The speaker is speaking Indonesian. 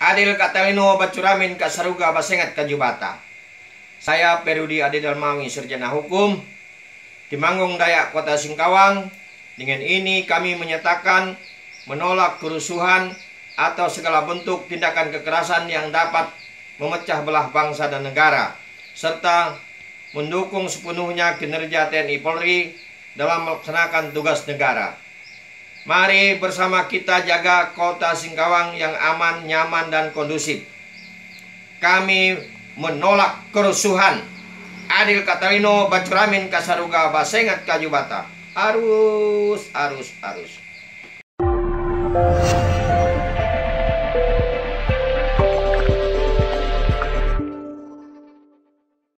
Adil Katalino Bacuramin Kasaruga Basengat Kajubata. Saya Perudi Adi Dalmawi Sarjana Hukum Timanggung Dayak Kota Singkawang. Dengan ini kami menyatakan menolak kerusuhan atau segala bentuk tindakan kekerasan yang dapat memecah belah bangsa dan negara serta mendukung sepenuhnya kinerja TNI Polri dalam melaksanakan tugas negara. Mari bersama kita jaga kota Singkawang yang aman, nyaman, dan kondusif. Kami menolak kerusuhan. Adil Katalino Bacuramin Kasaruga Basengat Kajubata. Arus, arus, arus.